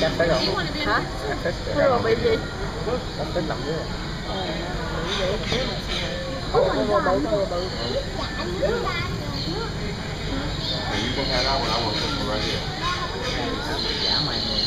Cắt tới rồi. hả Cắt tới rồi bị gì Cắt tới nằm dưới. Ủa, con vừa bự vừa bự Giả mày người.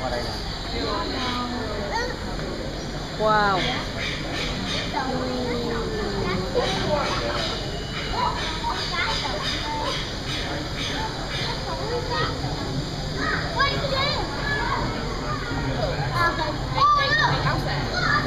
Qua đây nè. wow